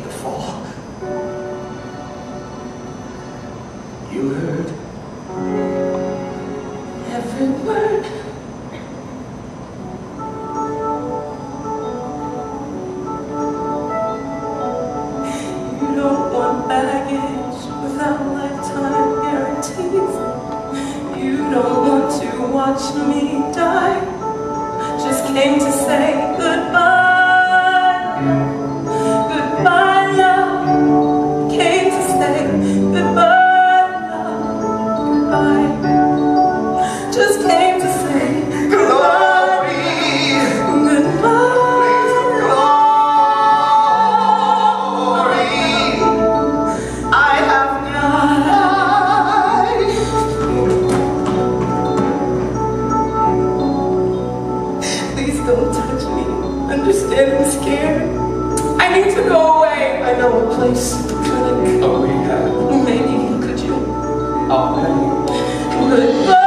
the fall. You heard every word. You don't want baggage without lifetime guarantees. You don't want to watch me die. Just came to say goodbye. Please don't touch me. Understand I'm scared. I need to go away. I know a place, a clinic. Oh, we have. Maybe could you? Oh, man. Goodbye.